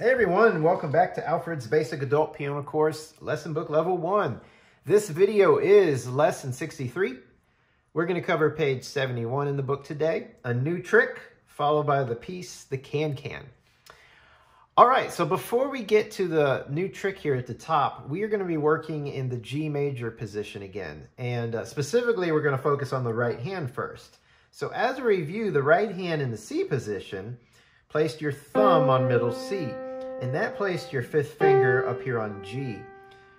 Hey everyone, welcome back to Alfred's Basic Adult Piano Course, Lesson Book Level 1. This video is Lesson 63. We're going to cover page 71 in the book today, a new trick, followed by the piece, the can-can. All right, so before we get to the new trick here at the top, we are going to be working in the G major position again. And uh, specifically, we're going to focus on the right hand first. So as a review, the right hand in the C position placed your thumb on middle C. And that placed your fifth finger up here on G.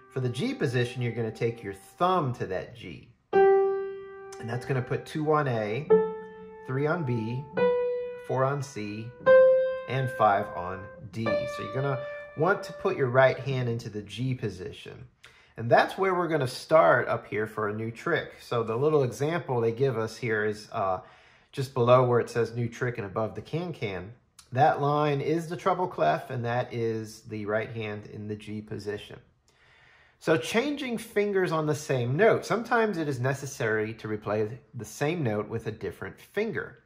For the G position, you're going to take your thumb to that G. And that's going to put two on A, three on B, four on C, and five on D. So you're going to want to put your right hand into the G position. And that's where we're going to start up here for a new trick. So the little example they give us here is uh, just below where it says new trick and above the can-can. That line is the treble clef, and that is the right hand in the G position. So changing fingers on the same note. Sometimes it is necessary to replay the same note with a different finger.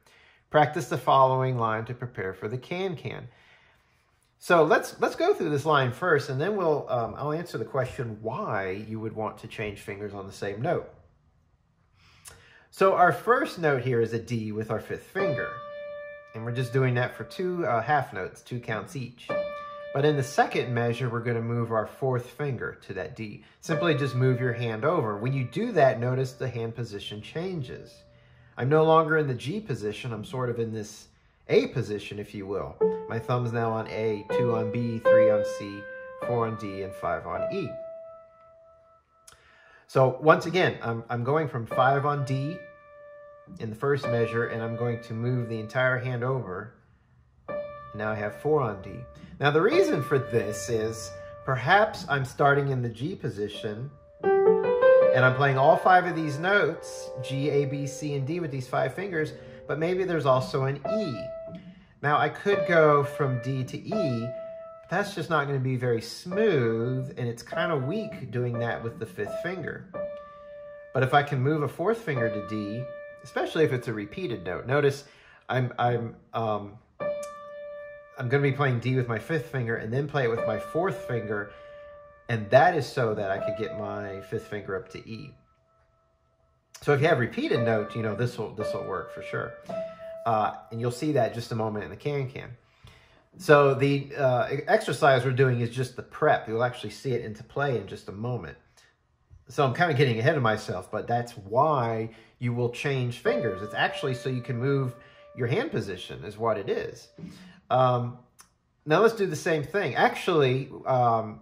Practice the following line to prepare for the can-can. So let's let's go through this line first, and then we'll um, I'll answer the question why you would want to change fingers on the same note. So our first note here is a D with our fifth finger. And we're just doing that for two uh, half notes, two counts each. But in the second measure, we're going to move our fourth finger to that D. Simply just move your hand over. When you do that, notice the hand position changes. I'm no longer in the G position. I'm sort of in this A position, if you will. My thumb's now on A, two on B, three on C, four on D, and five on E. So once again, I'm, I'm going from five on D in the first measure, and I'm going to move the entire hand over. Now I have four on D. Now the reason for this is perhaps I'm starting in the G position and I'm playing all five of these notes, G, A, B, C, and D with these five fingers, but maybe there's also an E. Now I could go from D to E, but that's just not gonna be very smooth and it's kind of weak doing that with the fifth finger. But if I can move a fourth finger to D, especially if it's a repeated note. Notice I'm, I'm, um, I'm going to be playing D with my fifth finger and then play it with my fourth finger. And that is so that I could get my fifth finger up to E. So if you have repeated notes, you know, this will, this will work for sure. Uh, and you'll see that just a moment in the can-can. So the uh, exercise we're doing is just the prep. You'll actually see it into play in just a moment. So I'm kind of getting ahead of myself, but that's why you will change fingers. It's actually so you can move your hand position is what it is. Um, now let's do the same thing. Actually, um,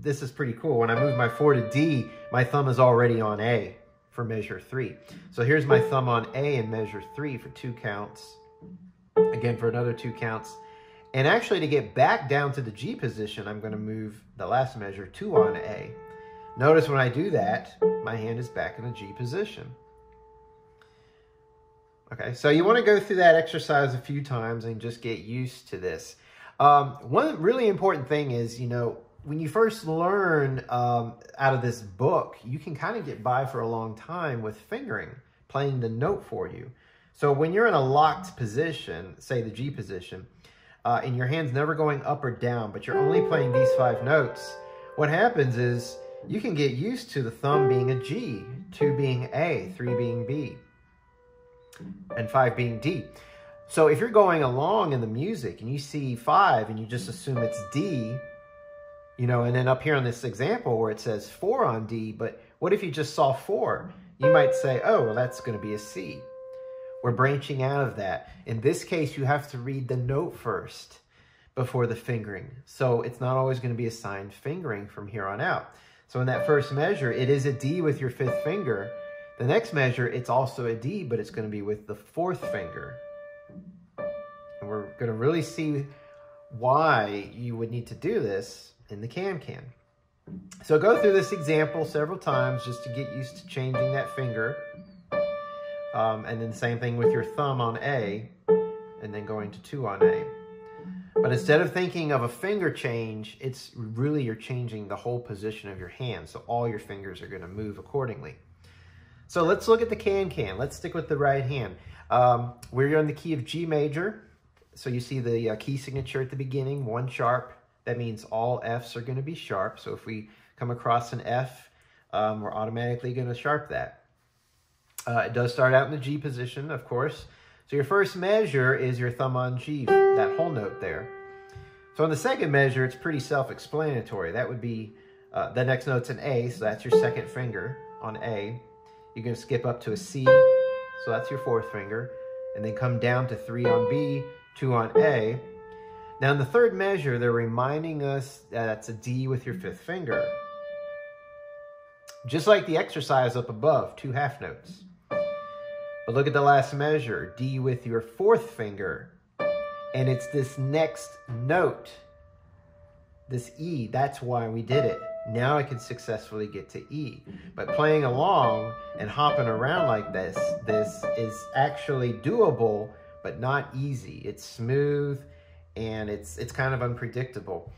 this is pretty cool. When I move my four to D, my thumb is already on A for measure three. So here's my thumb on A in measure three for two counts. Again, for another two counts. And actually to get back down to the G position, I'm gonna move the last measure two on A. Notice when I do that, my hand is back in the G position. Okay, so you want to go through that exercise a few times and just get used to this. Um, one really important thing is, you know, when you first learn um, out of this book, you can kind of get by for a long time with fingering, playing the note for you. So when you're in a locked position, say the G position, uh, and your hand's never going up or down, but you're only playing these five notes, what happens is you can get used to the thumb being a G, two being A, three being B, and five being D. So if you're going along in the music and you see five and you just assume it's D, you know, and then up here on this example where it says four on D, but what if you just saw four? You might say, oh, well, that's going to be a C. We're branching out of that. In this case, you have to read the note first before the fingering. So it's not always going to be a assigned fingering from here on out. So in that first measure, it is a D with your fifth finger. The next measure, it's also a D, but it's going to be with the fourth finger. And we're going to really see why you would need to do this in the can-can. So go through this example several times just to get used to changing that finger. Um, and then same thing with your thumb on A, and then going to two on A. But instead of thinking of a finger change, it's really you're changing the whole position of your hand. So all your fingers are going to move accordingly. So let's look at the can-can. Let's stick with the right hand. Um, we're in the key of G major. So you see the uh, key signature at the beginning, one sharp, That means all Fs are going to be sharp. So if we come across an F, um, we're automatically going to sharp that. Uh, it does start out in the G position, of course. So your first measure is your thumb on G, that whole note there. So on the second measure, it's pretty self-explanatory. That would be, uh, the next note's an A, so that's your second finger on A. You're to skip up to a C, so that's your fourth finger, and then come down to three on B, two on A. Now in the third measure, they're reminding us that it's a D with your fifth finger. Just like the exercise up above, two half notes. But look at the last measure, D with your fourth finger. And it's this next note, this E, that's why we did it. Now I can successfully get to E. But playing along and hopping around like this, this is actually doable, but not easy. It's smooth and it's it's kind of unpredictable.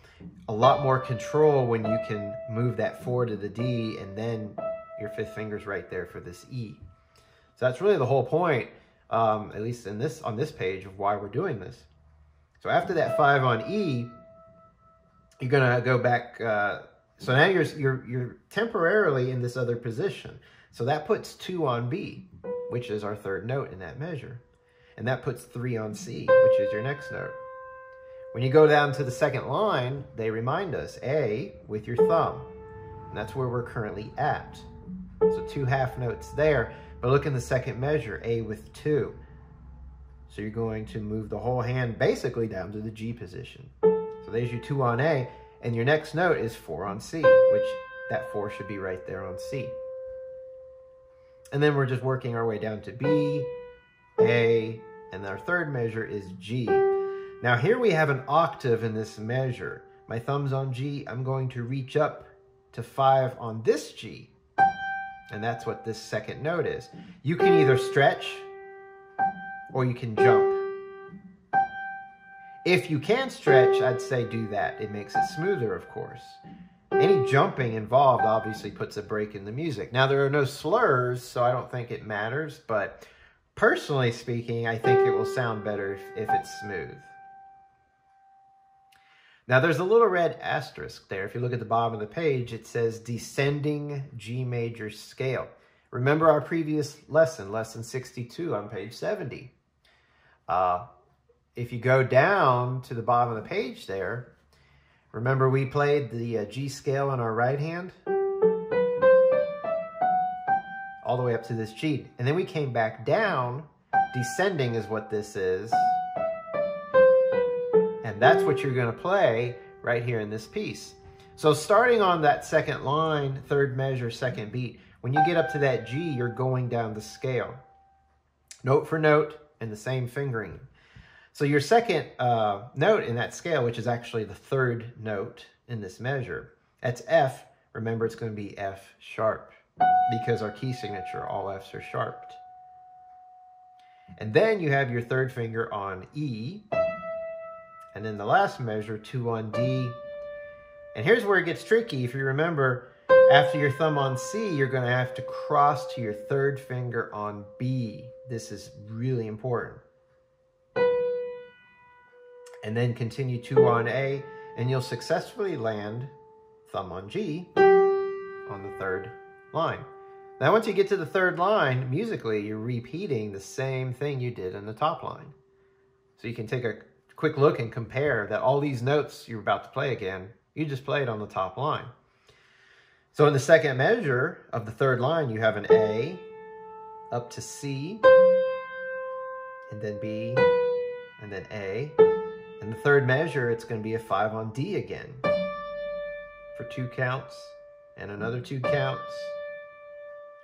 A lot more control when you can move that four to the D and then your fifth finger's right there for this E. So that's really the whole point, um, at least in this on this page of why we're doing this. So after that five on E, you're gonna go back. Uh, so now you're you're you're temporarily in this other position. So that puts two on B, which is our third note in that measure, and that puts three on C, which is your next note. When you go down to the second line, they remind us A with your thumb. And that's where we're currently at. So two half notes there. But look in the second measure, A with two. So you're going to move the whole hand basically down to the G position. So there's your two on A. And your next note is four on C, which that four should be right there on C. And then we're just working our way down to B, A, and our third measure is G. Now here we have an octave in this measure. My thumb's on G, I'm going to reach up to five on this G. And that's what this second note is. You can either stretch or you can jump. If you can stretch, I'd say do that. It makes it smoother, of course. Any jumping involved obviously puts a break in the music. Now, there are no slurs, so I don't think it matters, but personally speaking, I think it will sound better if, if it's smooth. Now there's a little red asterisk there. If you look at the bottom of the page, it says descending G major scale. Remember our previous lesson, lesson 62 on page 70. Uh, if you go down to the bottom of the page there, remember we played the uh, G scale in our right hand? All the way up to this G. And then we came back down. Descending is what this is. That's what you're going to play right here in this piece. So starting on that second line, third measure, second beat, when you get up to that G, you're going down the scale. Note for note and the same fingering. So your second uh, note in that scale, which is actually the third note in this measure, that's F. Remember, it's going to be F sharp because our key signature, all Fs are sharped. And then you have your third finger on E, and then the last measure, 2 on D. And here's where it gets tricky. If you remember, after your thumb on C, you're going to have to cross to your third finger on B. This is really important. And then continue 2 on A, and you'll successfully land thumb on G on the third line. Now, once you get to the third line, musically, you're repeating the same thing you did in the top line. So you can take a quick look and compare that all these notes you're about to play again, you just played on the top line. So in the second measure of the third line, you have an A up to C, and then B, and then A. In the third measure, it's going to be a 5 on D again for two counts and another two counts.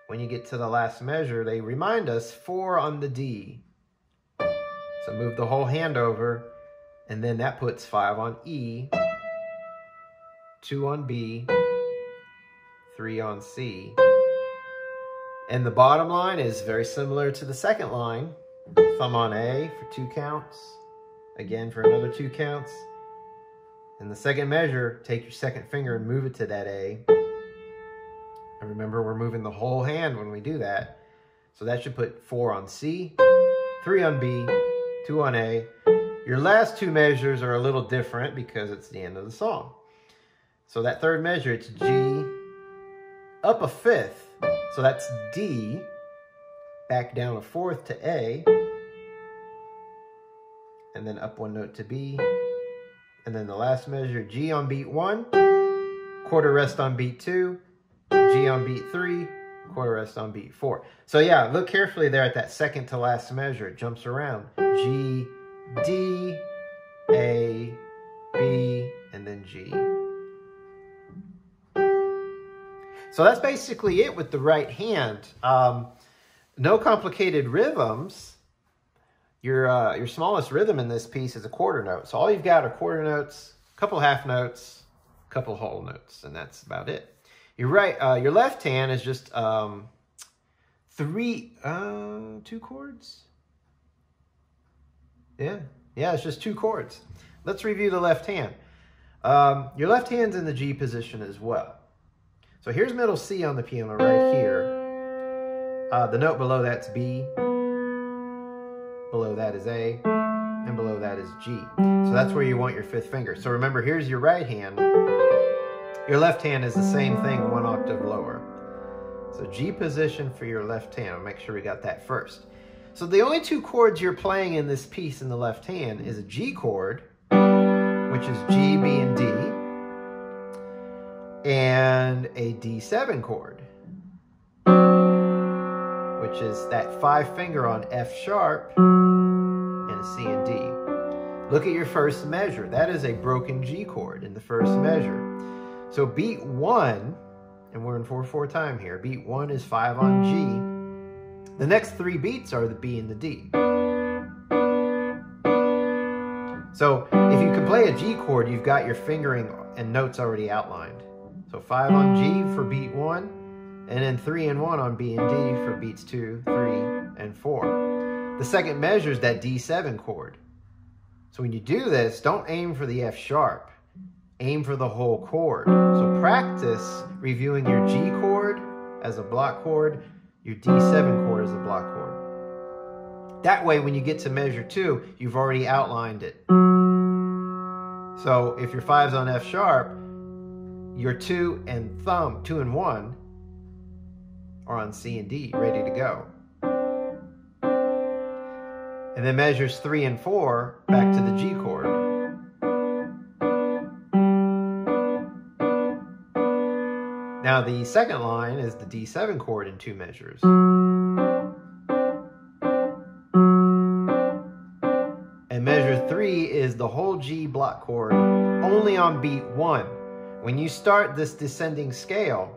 When you get to the last measure, they remind us 4 on the D. So move the whole hand over and then that puts five on E, two on B, three on C. And the bottom line is very similar to the second line. Thumb on A for two counts. Again for another two counts. In the second measure, take your second finger and move it to that A. And remember, we're moving the whole hand when we do that. So that should put four on C, three on B, two on A, Your last two measures are a little different because it's the end of the song. So that third measure, it's G up a fifth. So that's D, back down a fourth to A, and then up one note to B, and then the last measure, G on beat one, quarter rest on beat two, G on beat three, quarter rest on beat four. So yeah, look carefully there at that second to last measure. It jumps around. G, D, A, B, and then G. So that's basically it with the right hand. Um, no complicated rhythms. Your, uh, your smallest rhythm in this piece is a quarter note. So all you've got are quarter notes, a couple half notes, a couple whole notes, and that's about it. Your right, uh, your left hand is just um, three, uh, two chords. Yeah, yeah, it's just two chords. Let's review the left hand. Um, your left hand's in the G position as well. So here's middle C on the piano right here. Uh, the note below that's B. Below that is A. And below that is G. So that's where you want your fifth finger. So remember, here's your right hand. Your left hand is the same thing, one octave lower. So G position for your left hand. Make sure we got that first. So the only two chords you're playing in this piece in the left hand is a G chord, which is G, B, and D and a D7 chord, which is that five finger on F sharp and a C and D. Look at your first measure. That is a broken G chord in the first measure. So beat one, and we're in 4-4 time here, beat one is five on G. The next three beats are the B and the D. So if you can play a G chord, you've got your fingering and notes already outlined. So five on G for beat one, and then three and one on B and D for beats two, three, and four. The second measure is that D7 chord. So when you do this, don't aim for the F sharp. Aim for the whole chord. So practice reviewing your G chord as a block chord, your D7 chord is a block chord. That way, when you get to measure two, you've already outlined it. So if your five's on F sharp, your two and thumb, two and one, are on C and D, ready to go. And then measures three and four back to the G chord. Now the second line is the D7 chord in two measures. And measure three is the whole G block chord only on beat one. When you start this descending scale,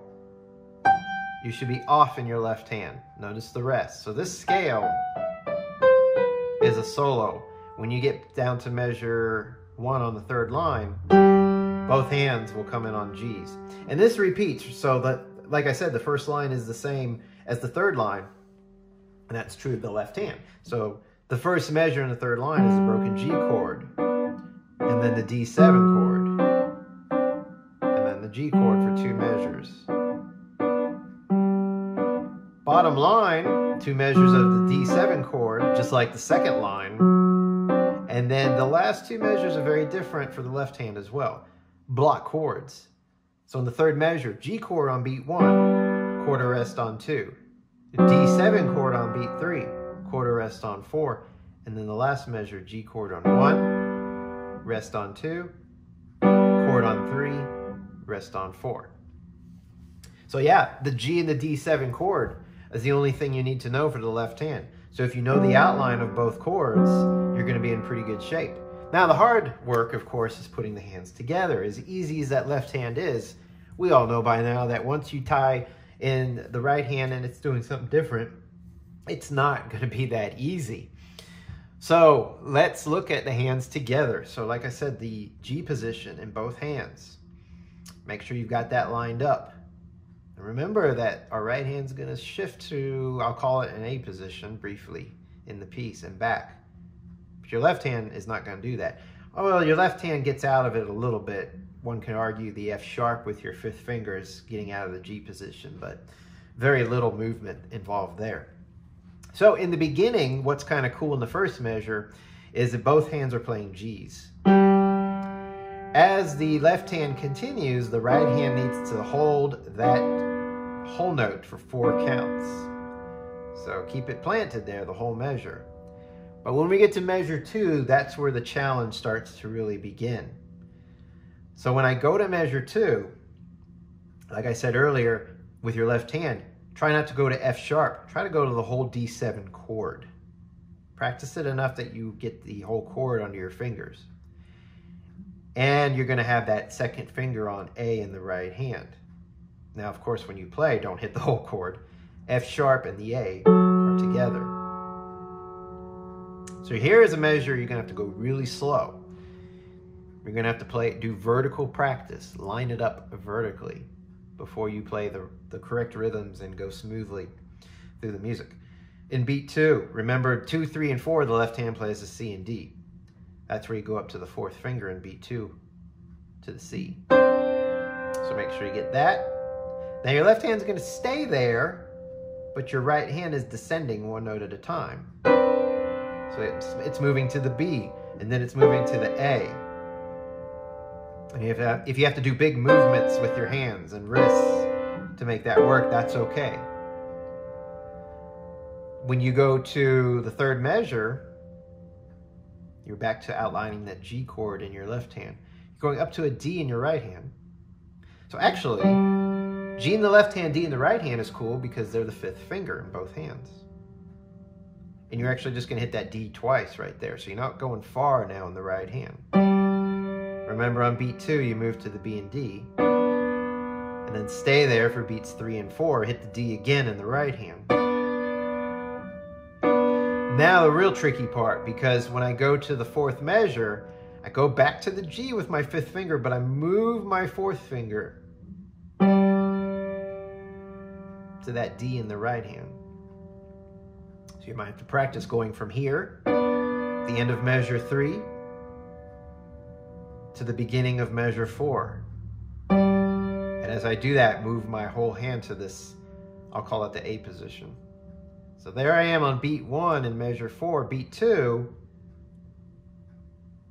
you should be off in your left hand. Notice the rest. So this scale is a solo. When you get down to measure one on the third line, both hands will come in on G's. And this repeats, so that, like I said, the first line is the same as the third line, and that's true of the left hand. So the first measure in the third line is a broken G chord, and then the D7 chord. And then the G chord for two measures. Bottom line, two measures of the D7 chord, just like the second line. And then the last two measures are very different for the left hand as well. Block chords. So in the third measure, G chord on beat one, quarter rest on two. D7 chord on beat three, quarter rest on four. And then the last measure, G chord on one, rest on two, chord on three, rest on four. So yeah, the G and the D7 chord is the only thing you need to know for the left hand. So if you know the outline of both chords, you're going to be in pretty good shape. Now the hard work, of course, is putting the hands together. As easy as that left hand is, we all know by now that once you tie in the right hand and it's doing something different, it's not going to be that easy. So let's look at the hands together. So like I said, the G position in both hands. Make sure you've got that lined up. And remember that our right hand's gonna shift to, I'll call it an A position briefly in the piece and back. Your left hand is not gonna do that. Oh, well, your left hand gets out of it a little bit. One can argue the F sharp with your fifth finger is getting out of the G position, but very little movement involved there. So in the beginning, what's kind of cool in the first measure is that both hands are playing G's. As the left hand continues, the right hand needs to hold that whole note for four counts. So keep it planted there, the whole measure. But when we get to measure two, that's where the challenge starts to really begin. So when I go to measure two, like I said earlier, with your left hand, try not to go to F sharp. Try to go to the whole D7 chord. Practice it enough that you get the whole chord under your fingers. And you're going to have that second finger on A in the right hand. Now, of course, when you play, don't hit the whole chord. F sharp and the A are together. So here is a measure you're to have to go really slow. You're to have to play, it, do vertical practice, line it up vertically before you play the, the correct rhythms and go smoothly through the music. In beat two, remember two, three, and four, the left hand plays the C and D. That's where you go up to the fourth finger in beat two to the C. So make sure you get that. Now your left hand's gonna stay there, but your right hand is descending one note at a time. So it's, it's moving to the B, and then it's moving to the A. And if, uh, if you have to do big movements with your hands and wrists to make that work, that's okay. When you go to the third measure, you're back to outlining that G chord in your left hand. You're going up to a D in your right hand. So actually, G in the left hand, D in the right hand is cool because they're the fifth finger in both hands. And you're actually just going to hit that D twice right there. So you're not going far now in the right hand. Remember on beat two, you move to the B and D. And then stay there for beats three and four. Hit the D again in the right hand. Now the real tricky part, because when I go to the fourth measure, I go back to the G with my fifth finger, but I move my fourth finger to that D in the right hand. So you might have to practice going from here, the end of measure three, to the beginning of measure four. And as I do that, move my whole hand to this, I'll call it the A position. So there I am on beat one in measure four. Beat two,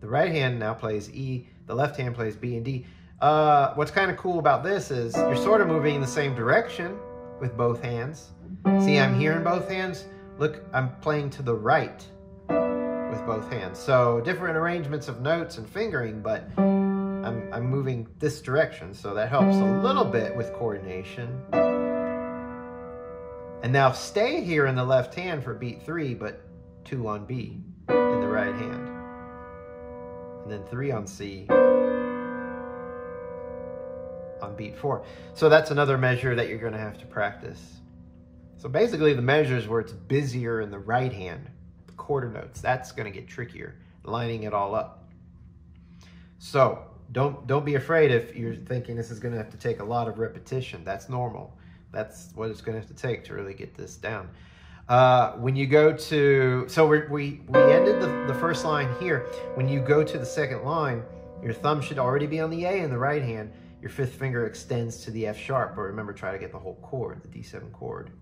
the right hand now plays E, the left hand plays B and D. Uh, what's kind of cool about this is you're sort of moving in the same direction with both hands. See, I'm here in both hands. Look, I'm playing to the right with both hands. So different arrangements of notes and fingering, but I'm, I'm moving this direction. So that helps a little bit with coordination. And now stay here in the left hand for beat three, but two on B in the right hand. And then three on C on beat four. So that's another measure that you're gonna have to practice. So basically the measures where it's busier in the right hand, the quarter notes, that's gonna get trickier, lining it all up. So don't, don't be afraid if you're thinking this is gonna have to take a lot of repetition. That's normal. That's what it's going to have to take to really get this down. Uh, when you go to, so we we, we ended the, the first line here. When you go to the second line, your thumb should already be on the A in the right hand. Your fifth finger extends to the F sharp, but remember, try to get the whole chord, the D7 chord.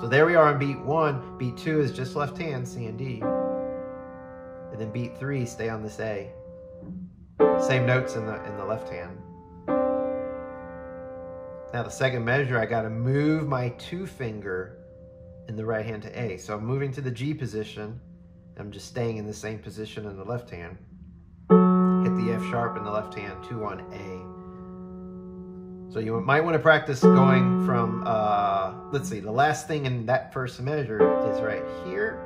So there we are on beat one. Beat two is just left hand, C and D. And then beat three, stay on this A. Same notes in the in the left hand. Now the second measure, I got to move my two finger in the right hand to A. So I'm moving to the G position. I'm just staying in the same position in the left hand. Hit the F sharp in the left hand, two on A. So you might want to practice going from, uh, let's see, the last thing in that first measure is right here.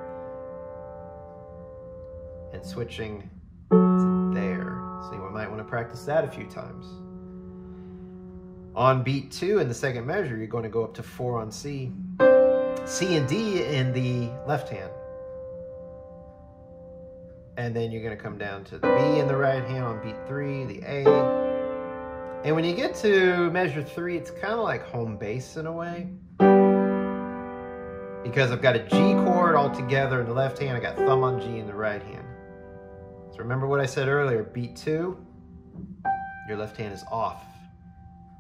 And switching to there. So you might want to practice that a few times. On beat two in the second measure, you're going to go up to four on C. C and D in the left hand. And then you're going to come down to the B in the right hand on beat three, the A. And when you get to measure three, it's kind of like home base in a way. Because I've got a G chord all together in the left hand, I got thumb on G in the right hand. So remember what I said earlier, beat two, your left hand is off.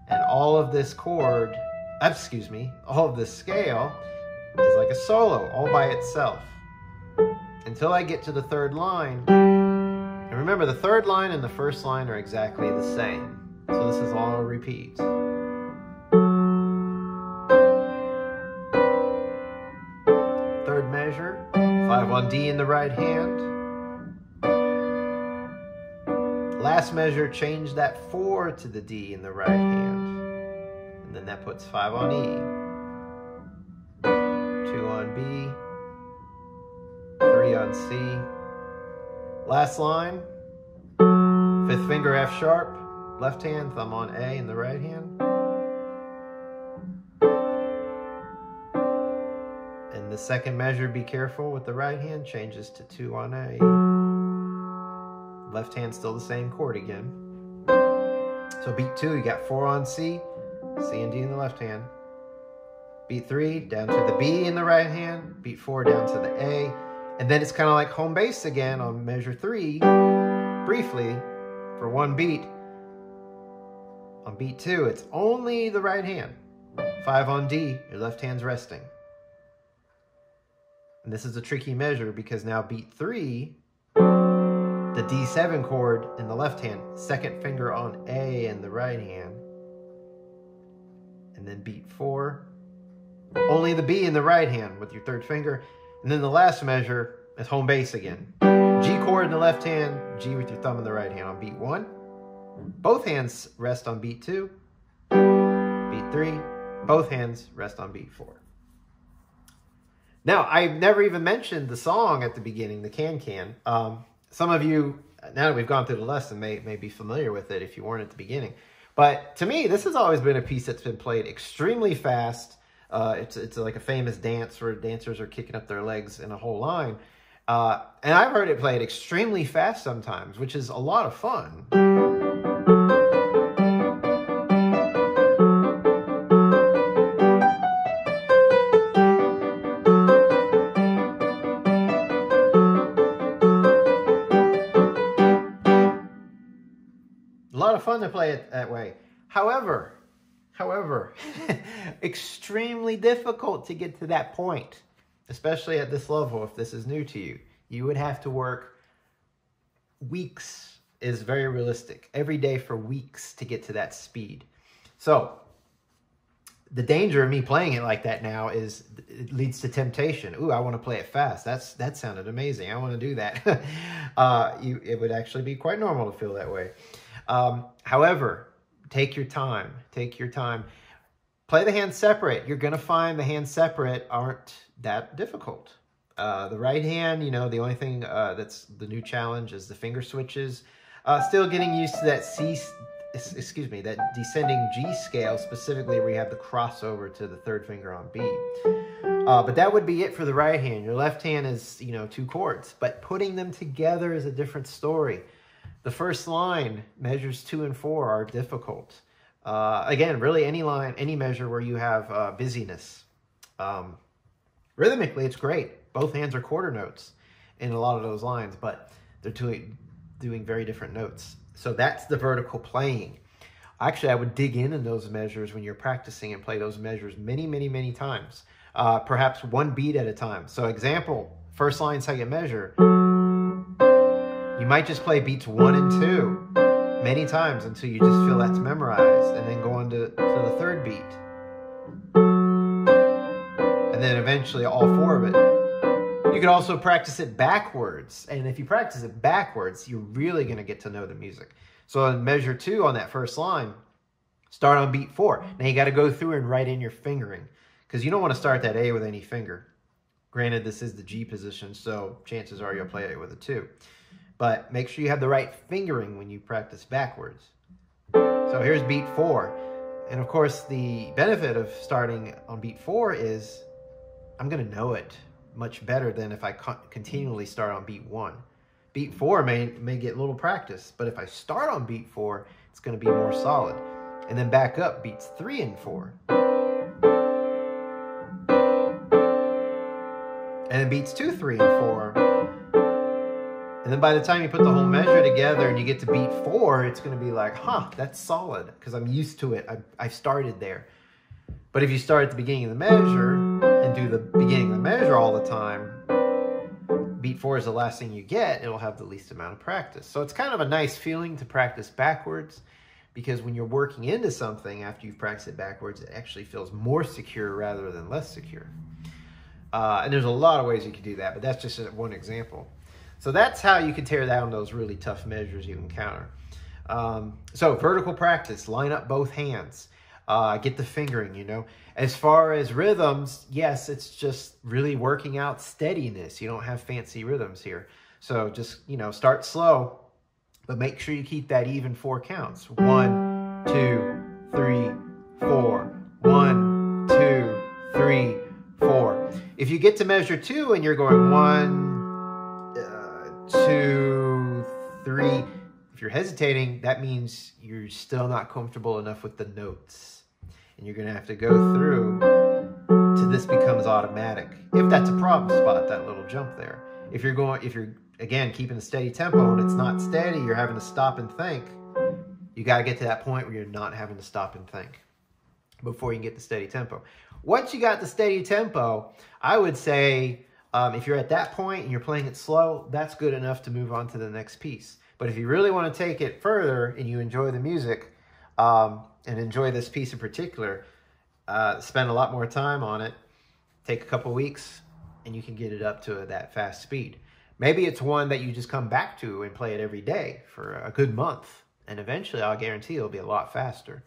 And all of this chord, uh, excuse me, all of this scale is like a solo all by itself. until I get to the third line. And remember, the third line and the first line are exactly the same. So this is all a repeat. Third measure, 5 on D in the right hand. Last measure, change that 4 to the D in the right hand. And then that puts 5 on E. 2 on B. 3 on C. Last line, fifth finger F sharp, left hand, thumb on A in the right hand. And the second measure, be careful with the right hand, changes to 2 on A. Left hand still the same chord again. So beat 2, you got 4 on C, C and D in the left hand. Beat 3, down to the B in the right hand. Beat 4, down to the A. And then it's kind of like home base again on measure 3, briefly, for one beat. On beat 2, it's only the right hand. 5 on D, your left hand's resting. And this is a tricky measure because now beat 3, the D7 chord in the left hand, second finger on A in the right hand. And then beat 4, only the B in the right hand with your third finger. And then the last measure is home base again. G chord in the left hand, G with your thumb in the right hand on beat 1. Both hands rest on beat 2. Beat 3. Both hands rest on beat 4. Now, I've never even mentioned the song at the beginning, the Can Can. Um, some of you, now that we've gone through the lesson, may, may be familiar with it if you weren't at the beginning. But to me, this has always been a piece that's been played extremely fast. Uh, it's, it's like a famous dance where dancers are kicking up their legs in a whole line. Uh, and I've heard it played extremely fast sometimes, which is a lot of fun. Fun to play it that way. However, however, extremely difficult to get to that point, especially at this level if this is new to you. You would have to work weeks is very realistic. Every day for weeks to get to that speed. So the danger of me playing it like that now is it leads to temptation. Ooh, I want to play it fast. That's that sounded amazing. I want to do that. uh, you, it would actually be quite normal to feel that way. Um, however, take your time. Take your time. Play the hands separate. You're going to find the hands separate aren't that difficult. Uh, the right hand, you know, the only thing uh, that's the new challenge is the finger switches. Uh, still getting used to that C, excuse me, that descending G scale, specifically where you have the crossover to the third finger on B. Uh, but that would be it for the right hand. Your left hand is, you know, two chords, but putting them together is a different story. The first line, measures two and four, are difficult. Uh, again, really any line, any measure where you have uh, busyness. Um, rhythmically, it's great. Both hands are quarter notes in a lot of those lines, but they're doing, doing very different notes. So that's the vertical playing. Actually, I would dig in in those measures when you're practicing and play those measures many, many, many times. Uh, perhaps one beat at a time. So example, first line, second measure. You might just play beats one and two many times until you just feel that's memorized and then go on to, to the third beat. And then eventually all four of it. You could also practice it backwards. And if you practice it backwards, you're really going to get to know the music. So in measure two on that first line, start on beat four. Now you got to go through and write in your fingering because you don't want to start that A with any finger. Granted, this is the G position, so chances are you'll play it with a two but make sure you have the right fingering when you practice backwards. So here's beat four. And of course, the benefit of starting on beat four is I'm going to know it much better than if I continually start on beat one. Beat four may, may get little practice, but if I start on beat four, it's going to be more solid. And then back up beats three and four. And then beats two, three, and four and then by the time you put the whole measure together and you get to beat four, it's going to be like, huh, that's solid because I'm used to it. I, I started there. But if you start at the beginning of the measure and do the beginning of the measure all the time, beat four is the last thing you get, it'll have the least amount of practice. So it's kind of a nice feeling to practice backwards because when you're working into something after you've practiced it backwards, it actually feels more secure rather than less secure. Uh, and there's a lot of ways you can do that, but that's just one example. So that's how you can tear down those really tough measures you encounter. Um, so vertical practice, line up both hands, uh, get the fingering, you know. As far as rhythms, yes, it's just really working out steadiness. You don't have fancy rhythms here. So just, you know, start slow, but make sure you keep that even four counts. One, two, three, four. One, two, three, four. If you get to measure two and you're going one, two, three, if you're hesitating, that means you're still not comfortable enough with the notes. And you're going to have to go through till this becomes automatic. If that's a problem spot, that little jump there. If you're going, if you're again, keeping a steady tempo and it's not steady, you're having to stop and think. You got to get to that point where you're not having to stop and think before you can get the steady tempo. Once you got the steady tempo, I would say um, if you're at that point and you're playing it slow, that's good enough to move on to the next piece. But if you really want to take it further and you enjoy the music um, and enjoy this piece in particular, uh, spend a lot more time on it, take a couple weeks, and you can get it up to that fast speed. Maybe it's one that you just come back to and play it every day for a good month. And eventually, I'll guarantee it'll be a lot faster.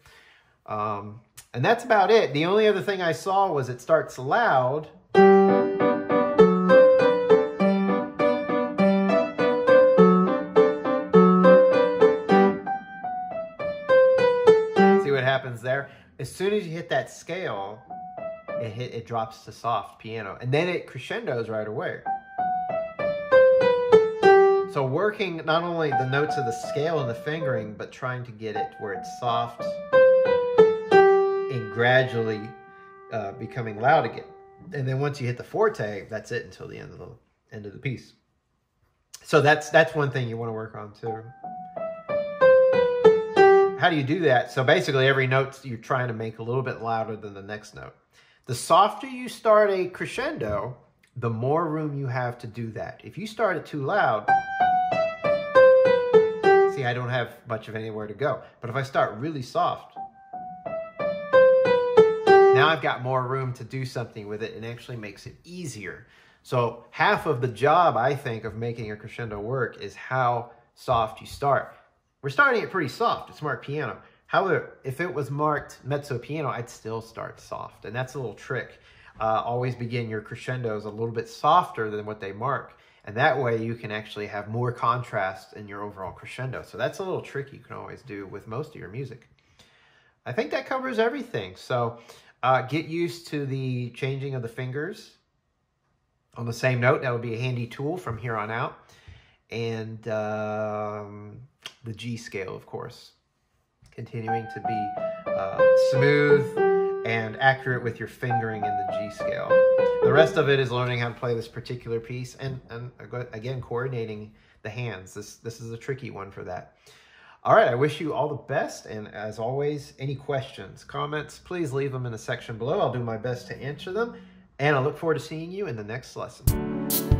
Um, and that's about it. The only other thing I saw was it starts loud. As soon as you hit that scale, it, hit, it drops to soft piano. And then it crescendos right away. So working not only the notes of the scale and the fingering, but trying to get it where it's soft and gradually uh, becoming loud again. And then once you hit the forte, that's it until the end of the end of the piece. So that's that's one thing you want to work on too. How do you do that? So basically every note you're trying to make a little bit louder than the next note. The softer you start a crescendo, the more room you have to do that. If you start it too loud, see, I don't have much of anywhere to go. But if I start really soft, now I've got more room to do something with it and actually makes it easier. So half of the job, I think, of making a crescendo work is how soft you start. We're starting it pretty soft. It's marked piano. However, if it was marked mezzo piano, I'd still start soft. And that's a little trick. Uh, always begin your crescendos a little bit softer than what they mark. And that way you can actually have more contrast in your overall crescendo. So that's a little trick you can always do with most of your music. I think that covers everything. So uh, get used to the changing of the fingers on the same note. That would be a handy tool from here on out. And um, the G scale, of course. Continuing to be uh, smooth and accurate with your fingering in the G scale. The rest of it is learning how to play this particular piece and, and again, coordinating the hands. This, this is a tricky one for that. All right, I wish you all the best. And as always, any questions, comments, please leave them in the section below. I'll do my best to answer them. And I look forward to seeing you in the next lesson.